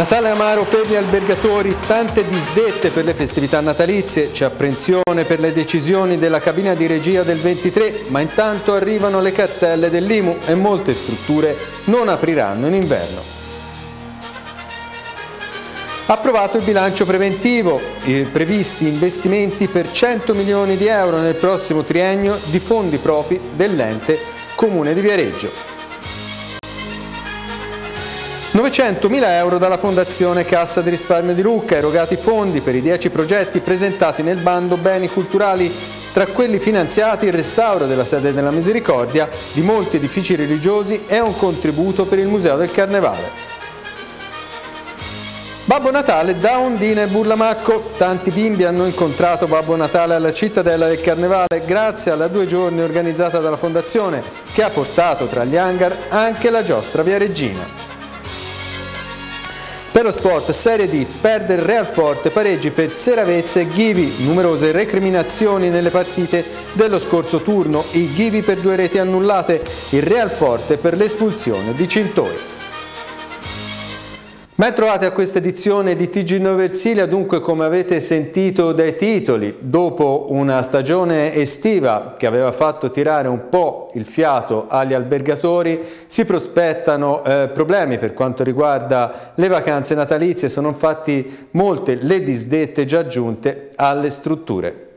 Natale amaro per gli albergatori, tante disdette per le festività natalizie, c'è apprensione per le decisioni della cabina di regia del 23, ma intanto arrivano le cartelle dell'IMU e molte strutture non apriranno in inverno. Approvato il bilancio preventivo, previsti investimenti per 100 milioni di euro nel prossimo triennio di fondi propri dell'ente Comune di Viareggio. 900.000 euro dalla Fondazione Cassa di Risparmio di Lucca, erogati fondi per i 10 progetti presentati nel bando Beni Culturali, tra quelli finanziati il restauro della sede della Misericordia, di molti edifici religiosi e un contributo per il Museo del Carnevale. Babbo Natale da Ondina e Burlamacco. Tanti bimbi hanno incontrato Babbo Natale alla cittadella del Carnevale grazie alla due giorni organizzata dalla Fondazione che ha portato tra gli hangar anche la giostra Via Regina. Per lo sport, Serie D, perde il Real Forte, pareggi per Seravezza e Ghivi, numerose recriminazioni nelle partite dello scorso turno, i Ghivi per due reti annullate, il Real Forte per l'espulsione di Cintori. Ben trovati a questa edizione di TG9 Versilia, dunque come avete sentito dai titoli, dopo una stagione estiva che aveva fatto tirare un po' il fiato agli albergatori, si prospettano eh, problemi per quanto riguarda le vacanze natalizie, sono infatti molte le disdette già giunte alle strutture.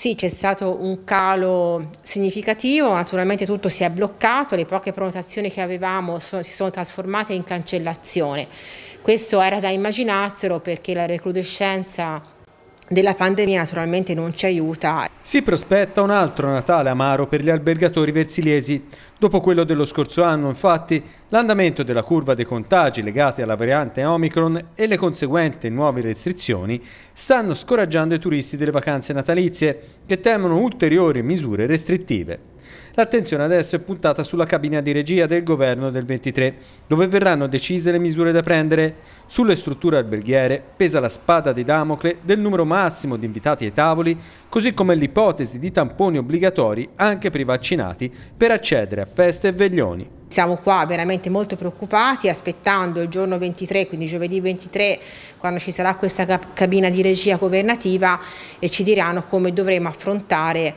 Sì, c'è stato un calo significativo, naturalmente tutto si è bloccato, le poche prenotazioni che avevamo sono, si sono trasformate in cancellazione. Questo era da immaginarselo perché la recrudescenza della pandemia naturalmente non ci aiuta. Si prospetta un altro Natale amaro per gli albergatori versiliesi. Dopo quello dello scorso anno, infatti, l'andamento della curva dei contagi legati alla variante Omicron e le conseguenti nuove restrizioni stanno scoraggiando i turisti delle vacanze natalizie che temono ulteriori misure restrittive. L'attenzione adesso è puntata sulla cabina di regia del governo del 23, dove verranno decise le misure da prendere. Sulle strutture alberghiere pesa la spada di Damocle del numero massimo di invitati ai tavoli, così come l'ipotesi di tamponi obbligatori anche per i vaccinati per accedere a feste e veglioni. Siamo qua veramente molto preoccupati, aspettando il giorno 23, quindi giovedì 23, quando ci sarà questa cabina di regia governativa e ci diranno come dovremo affrontare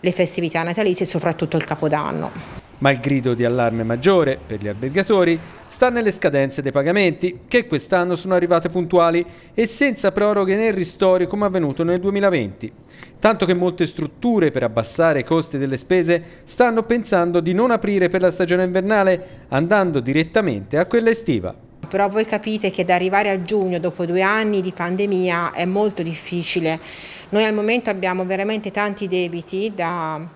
le festività natalizie e soprattutto il Capodanno. Ma il grido di allarme maggiore per gli albergatori sta nelle scadenze dei pagamenti, che quest'anno sono arrivate puntuali e senza proroghe né ristori come avvenuto nel 2020. Tanto che molte strutture per abbassare i costi delle spese stanno pensando di non aprire per la stagione invernale, andando direttamente a quella estiva. Però voi capite che da arrivare a giugno, dopo due anni di pandemia, è molto difficile. Noi al momento abbiamo veramente tanti debiti da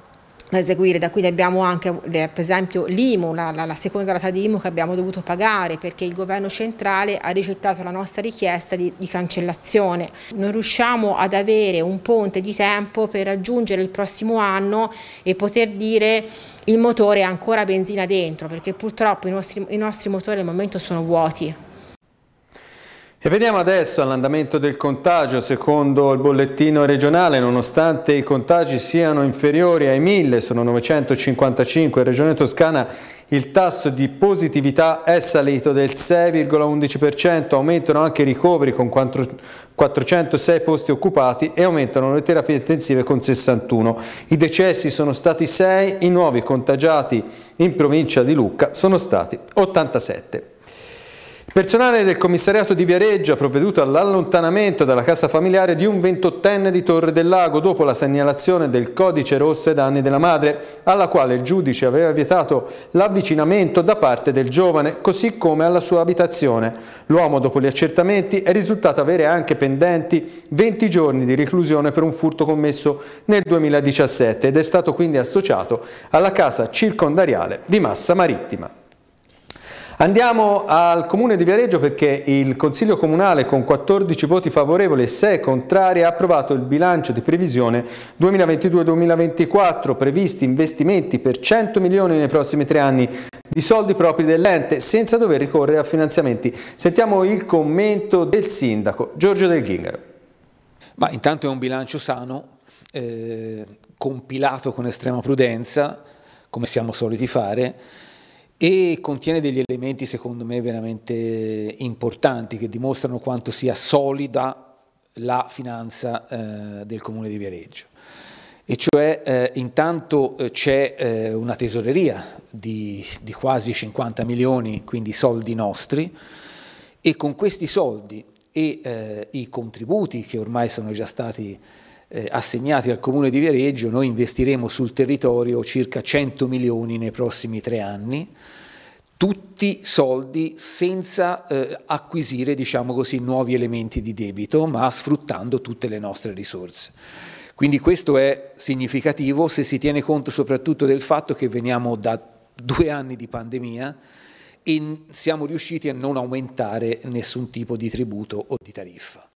da eseguire, da cui abbiamo anche per esempio l'IMU, la, la, la, seconda rata di IMU che abbiamo dovuto pagare perché il governo centrale ha rigettato la nostra richiesta di, di cancellazione. Non riusciamo ad avere un ponte di tempo per raggiungere il prossimo anno e poter dire il motore ha ancora benzina dentro perché purtroppo i nostri, i nostri motori al momento sono vuoti. E vediamo adesso l'andamento del contagio secondo il bollettino regionale, nonostante i contagi siano inferiori ai 1000, sono 955, in Regione Toscana il tasso di positività è salito del 6,11%, aumentano anche i ricoveri con 406 posti occupati e aumentano le terapie intensive con 61. I decessi sono stati 6, i nuovi contagiati in provincia di Lucca sono stati 87. Personale del commissariato di Viareggio ha provveduto all'allontanamento dalla casa familiare di un 28enne di Torre del Lago dopo la segnalazione del codice rosso ai danni della madre, alla quale il giudice aveva vietato l'avvicinamento da parte del giovane, così come alla sua abitazione. L'uomo, dopo gli accertamenti, è risultato avere anche pendenti 20 giorni di reclusione per un furto commesso nel 2017 ed è stato quindi associato alla casa circondariale di Massa Marittima. Andiamo al Comune di Viareggio perché il Consiglio Comunale con 14 voti favorevoli e 6 contrari ha approvato il bilancio di previsione 2022-2024, previsti investimenti per 100 milioni nei prossimi tre anni di soldi propri dell'ente senza dover ricorrere a finanziamenti. Sentiamo il commento del sindaco Giorgio Del Ghingaro. Ma intanto è un bilancio sano, eh, compilato con estrema prudenza, come siamo soliti fare, e contiene degli elementi secondo me veramente importanti che dimostrano quanto sia solida la finanza eh, del comune di Viareggio. E cioè eh, intanto eh, c'è eh, una tesoreria di, di quasi 50 milioni, quindi soldi nostri, e con questi soldi e eh, i contributi che ormai sono già stati eh, assegnati al comune di Viareggio, noi investiremo sul territorio circa 100 milioni nei prossimi tre anni, tutti soldi senza eh, acquisire, diciamo così, nuovi elementi di debito, ma sfruttando tutte le nostre risorse. Quindi questo è significativo se si tiene conto soprattutto del fatto che veniamo da due anni di pandemia e siamo riusciti a non aumentare nessun tipo di tributo o di tariffa.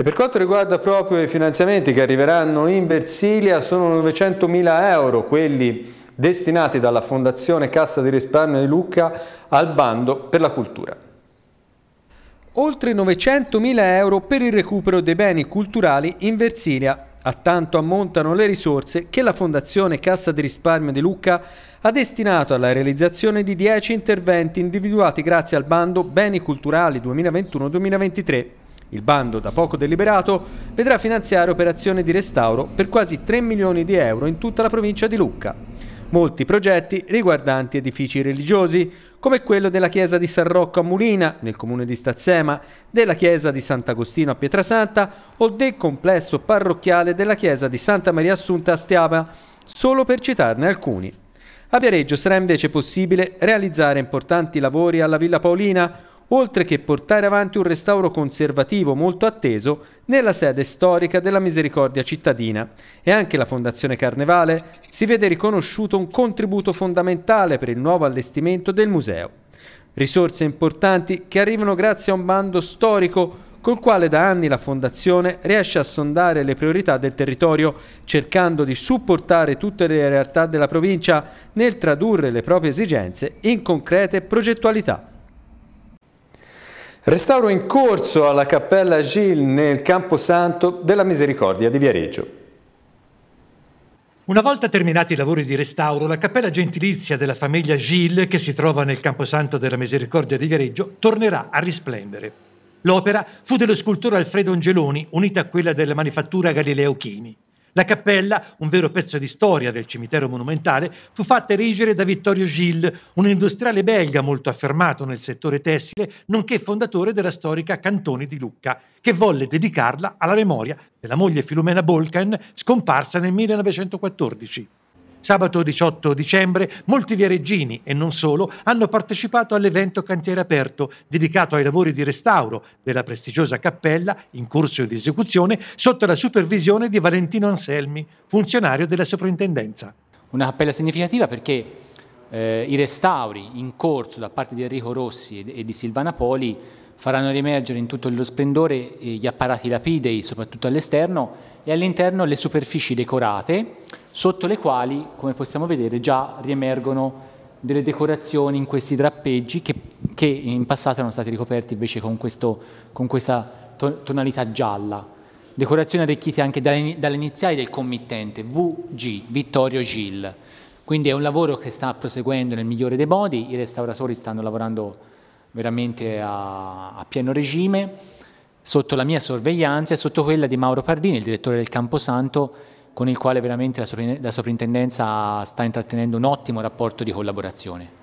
E per quanto riguarda proprio i finanziamenti che arriveranno in Versilia sono 900 mila euro, quelli destinati dalla Fondazione Cassa di Risparmio di Lucca al bando per la cultura. Oltre 900.000 euro per il recupero dei beni culturali in Versilia. A tanto ammontano le risorse che la Fondazione Cassa di Risparmio di Lucca ha destinato alla realizzazione di 10 interventi individuati grazie al bando Beni Culturali 2021-2023. Il bando, da poco deliberato, vedrà finanziare operazioni di restauro per quasi 3 milioni di euro in tutta la provincia di Lucca molti progetti riguardanti edifici religiosi, come quello della chiesa di San Rocco a Mulina, nel comune di Stazzema, della chiesa di Sant'Agostino a Pietrasanta o del complesso parrocchiale della chiesa di Santa Maria Assunta a Stiava, solo per citarne alcuni. A Viareggio sarà invece possibile realizzare importanti lavori alla Villa Paolina, oltre che portare avanti un restauro conservativo molto atteso nella sede storica della Misericordia cittadina e anche la Fondazione Carnevale si vede riconosciuto un contributo fondamentale per il nuovo allestimento del museo. Risorse importanti che arrivano grazie a un bando storico col quale da anni la Fondazione riesce a sondare le priorità del territorio, cercando di supportare tutte le realtà della provincia nel tradurre le proprie esigenze in concrete progettualità. Restauro in corso alla Cappella Gil nel Camposanto della Misericordia di Viareggio. Una volta terminati i lavori di restauro, la cappella gentilizia della famiglia Gilles, che si trova nel Camposanto della Misericordia di Viareggio, tornerà a risplendere. L'opera fu dello scultore Alfredo Angeloni, unita a quella della manifattura Galileo Chini. La cappella, un vero pezzo di storia del cimitero monumentale, fu fatta erigere da Vittorio Gilles, un industriale belga molto affermato nel settore tessile, nonché fondatore della storica Cantoni di Lucca, che volle dedicarla alla memoria della moglie Filomena Bolcan, scomparsa nel 1914. Sabato 18 dicembre molti viareggini e non solo hanno partecipato all'evento Cantiere Aperto dedicato ai lavori di restauro della prestigiosa cappella in corso di esecuzione sotto la supervisione di Valentino Anselmi, funzionario della soprintendenza. Una cappella significativa perché eh, i restauri in corso da parte di Enrico Rossi e di Silvana Poli faranno riemergere in tutto il loro splendore gli apparati lapidei, soprattutto all'esterno, e all'interno le superfici decorate sotto le quali, come possiamo vedere, già riemergono delle decorazioni in questi drappeggi che, che in passato erano stati ricoperti invece con, questo, con questa tonalità gialla. Decorazioni arricchite anche dalle, dalle iniziali del committente, VG, Vittorio Gil. Quindi è un lavoro che sta proseguendo nel migliore dei modi, i restauratori stanno lavorando veramente a, a pieno regime, sotto la mia sorveglianza e sotto quella di Mauro Pardini, il direttore del Camposanto, con il quale veramente la soprintendenza sta intrattenendo un ottimo rapporto di collaborazione.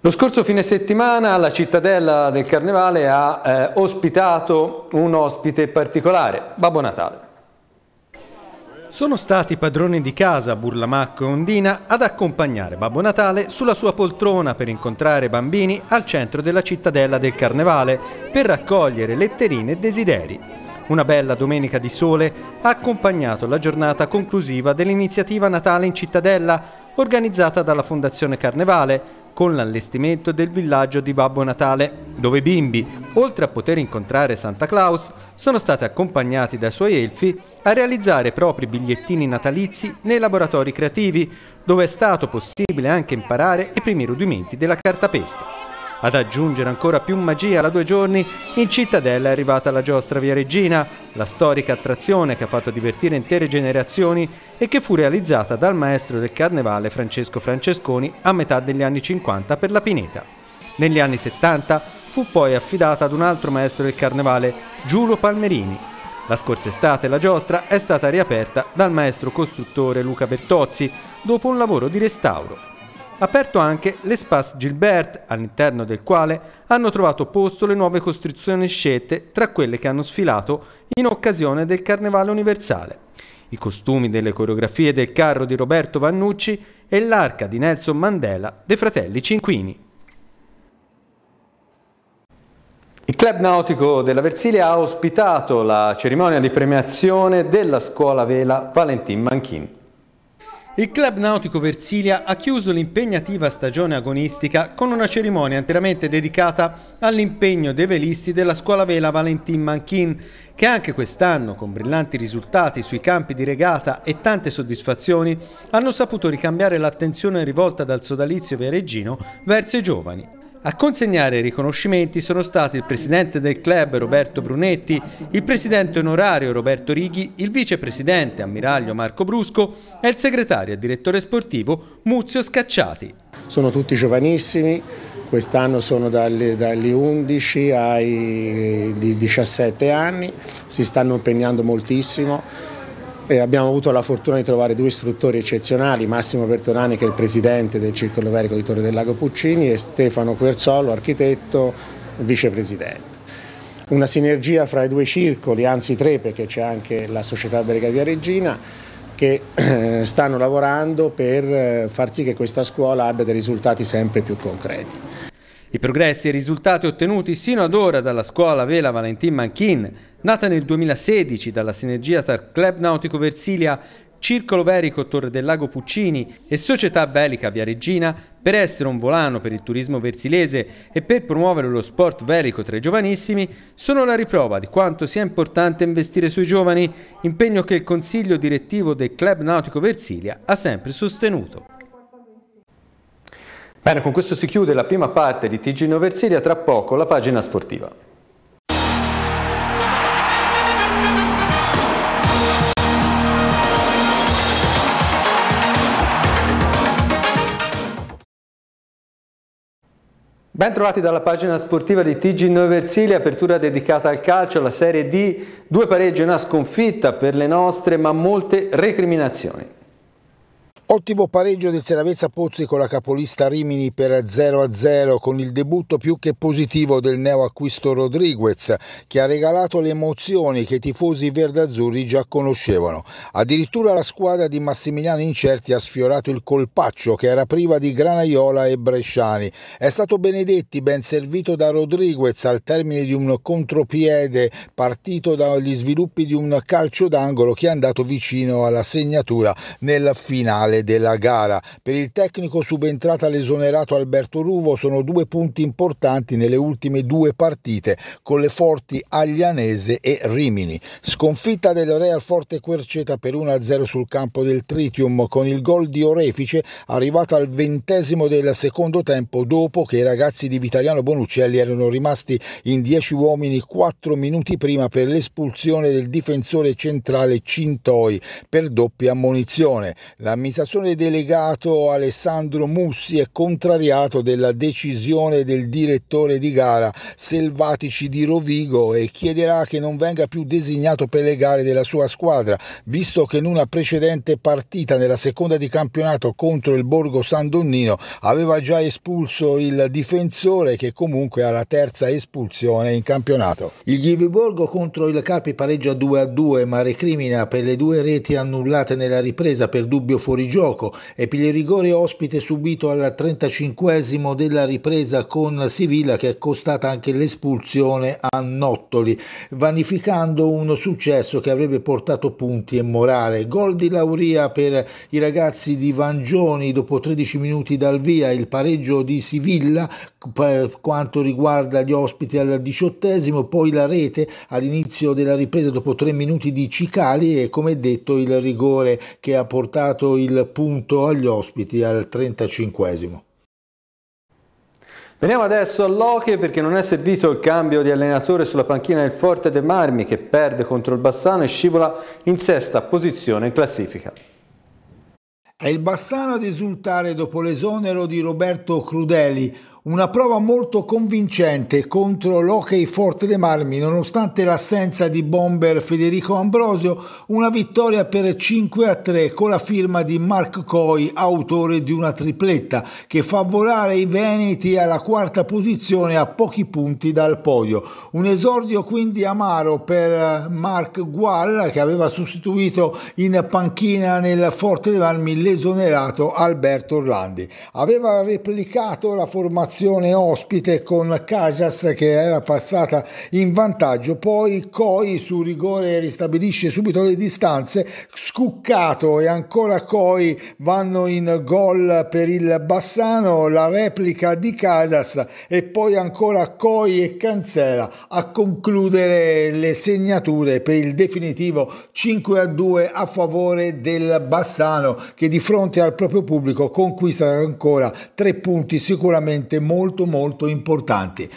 Lo scorso fine settimana la cittadella del Carnevale ha eh, ospitato un ospite particolare, Babbo Natale. Sono stati padroni di casa Burlamacco e Ondina ad accompagnare Babbo Natale sulla sua poltrona per incontrare bambini al centro della cittadella del Carnevale per raccogliere letterine e desideri. Una bella domenica di sole ha accompagnato la giornata conclusiva dell'iniziativa Natale in cittadella organizzata dalla Fondazione Carnevale con l'allestimento del villaggio di Babbo Natale, dove bimbi, oltre a poter incontrare Santa Claus, sono stati accompagnati dai suoi elfi a realizzare i propri bigliettini natalizi nei laboratori creativi, dove è stato possibile anche imparare i primi rudimenti della cartapesta. Ad aggiungere ancora più magia alla due giorni, in cittadella è arrivata la giostra Via Regina, la storica attrazione che ha fatto divertire intere generazioni e che fu realizzata dal maestro del carnevale Francesco Francesconi a metà degli anni 50 per la Pineta. Negli anni 70 fu poi affidata ad un altro maestro del carnevale, Giulio Palmerini. La scorsa estate la giostra è stata riaperta dal maestro costruttore Luca Bertozzi dopo un lavoro di restauro aperto anche l'Espace Gilbert, all'interno del quale hanno trovato posto le nuove costruzioni scelte tra quelle che hanno sfilato in occasione del Carnevale Universale. I costumi delle coreografie del carro di Roberto Vannucci e l'arca di Nelson Mandela dei fratelli Cinquini. Il Club Nautico della Versilia ha ospitato la cerimonia di premiazione della scuola vela Valentin Manchin. Il Club Nautico Versilia ha chiuso l'impegnativa stagione agonistica con una cerimonia interamente dedicata all'impegno dei velisti della scuola vela Valentin Manchin, che anche quest'anno, con brillanti risultati sui campi di regata e tante soddisfazioni, hanno saputo ricambiare l'attenzione rivolta dal sodalizio viareggino verso i giovani. A consegnare i riconoscimenti sono stati il presidente del club Roberto Brunetti, il presidente onorario Roberto Righi, il vicepresidente ammiraglio Marco Brusco e il segretario e direttore sportivo Muzio Scacciati. Sono tutti giovanissimi, quest'anno sono dagli, dagli 11 ai 17 anni, si stanno impegnando moltissimo e abbiamo avuto la fortuna di trovare due istruttori eccezionali, Massimo Bertolani che è il presidente del Circolo Verico di Torre del Lago Puccini e Stefano Querzolo, architetto, vicepresidente. Una sinergia fra i due circoli, anzi tre perché c'è anche la Società Verica Via Regina, che eh, stanno lavorando per eh, far sì che questa scuola abbia dei risultati sempre più concreti. I progressi e i risultati ottenuti sino ad ora dalla scuola Vela Valentin Manchin, nata nel 2016 dalla sinergia tra Club Nautico Versilia, Circolo Verico Torre del Lago Puccini e Società Velica Via Regina, per essere un volano per il turismo versilese e per promuovere lo sport velico tra i giovanissimi, sono la riprova di quanto sia importante investire sui giovani, impegno che il consiglio direttivo del Club Nautico Versilia ha sempre sostenuto. Bene, con questo si chiude la prima parte di TG Versilia, tra poco la pagina sportiva. Ben trovati dalla pagina sportiva di TG Versilia, apertura dedicata al calcio, alla Serie D, due pareggi e una sconfitta per le nostre, ma molte recriminazioni. Ottimo pareggio del Seravezza Pozzi con la capolista Rimini per 0-0 con il debutto più che positivo del neoacquisto Rodriguez che ha regalato le emozioni che i tifosi verdazzurri già conoscevano. Addirittura la squadra di Massimiliano Incerti ha sfiorato il colpaccio che era priva di Granaiola e Bresciani. È stato Benedetti ben servito da Rodriguez al termine di un contropiede partito dagli sviluppi di un calcio d'angolo che è andato vicino alla segnatura nel finale della gara. Per il tecnico subentrata l'esonerato Alberto Ruvo sono due punti importanti nelle ultime due partite con le forti Aglianese e Rimini. Sconfitta del Real Forte Querceta per 1-0 sul campo del Tritium con il gol di Orefice arrivato al ventesimo del secondo tempo dopo che i ragazzi di Vitaliano Bonuccelli erano rimasti in 10 uomini 4 minuti prima per l'espulsione del difensore centrale Cintoi per doppia ammonizione. L'amministrazione l'amministrazione delegato Alessandro Mussi è contrariato della decisione del direttore di gara Selvatici di Rovigo e chiederà che non venga più designato per le gare della sua squadra, visto che in una precedente partita nella seconda di campionato contro il Borgo San Donnino aveva già espulso il difensore che comunque ha la terza espulsione in campionato. Il Ghiviborgo contro il Carpi pareggia 2 a 2 ma recrimina per le due reti annullate nella ripresa per dubbio fuorigioco gioco e per il rigore ospite subito al 35 della ripresa con Sivilla che è costata anche l'espulsione a Nottoli, vanificando un successo che avrebbe portato punti e morale. Gol di Lauria per i ragazzi di Vangioni dopo 13 minuti dal via, il pareggio di Sivilla per quanto riguarda gli ospiti al diciottesimo, poi la rete all'inizio della ripresa dopo 3 minuti di Cicali e come detto il rigore che ha portato il punto agli ospiti al 35esimo. Veniamo adesso all'Oche perché non è servito il cambio di allenatore sulla panchina del Forte De Marmi che perde contro il Bassano e scivola in sesta posizione in classifica. È il Bassano ad esultare dopo l'esonero di Roberto Crudeli, una prova molto convincente contro l'Hockey Forte dei Marmi, nonostante l'assenza di bomber Federico Ambrosio, una vittoria per 5 a 3 con la firma di Mark Coy, autore di una tripletta, che fa volare i Veneti alla quarta posizione a pochi punti dal podio. Un esordio quindi amaro per Mark Gual, che aveva sostituito in panchina nel Forte dei Marmi l'esonerato Alberto Orlandi. Aveva replicato la formazione formazione ospite con Cajas che era passata in vantaggio, poi Coi su rigore ristabilisce subito le distanze, Scuccato e ancora Coi vanno in gol per il Bassano, la replica di Casas e poi ancora Coi e Canzera a concludere le segnature per il definitivo 5 a 2 a favore del Bassano che di fronte al proprio pubblico conquista ancora tre punti sicuramente molto molto importanti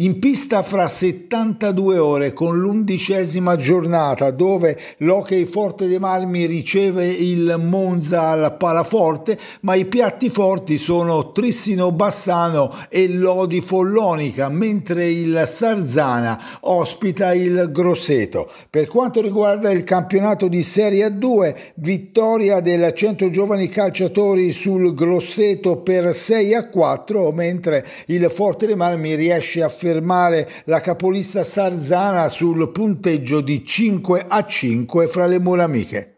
in pista fra 72 ore con l'undicesima giornata dove l'Hockey Forte dei Marmi riceve il Monza al Palaforte, ma i piatti forti sono Trissino Bassano e Lodi Follonica, mentre il Sarzana ospita il Grosseto. Per quanto riguarda il campionato di Serie A2, vittoria del Centro Giovani Calciatori sul Grosseto per 6 a 4, mentre il Forte dei Marmi riesce a fermare fermare la capolista Sarzana sul punteggio di 5 a 5 fra le mura amiche.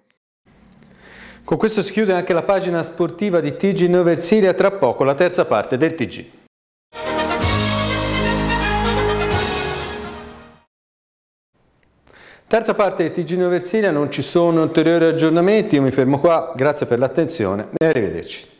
Con questo si chiude anche la pagina sportiva di TG Noversilia, tra poco la terza parte del TG. Terza parte di TG Noversilia, non ci sono ulteriori aggiornamenti, io mi fermo qua, grazie per l'attenzione e arrivederci.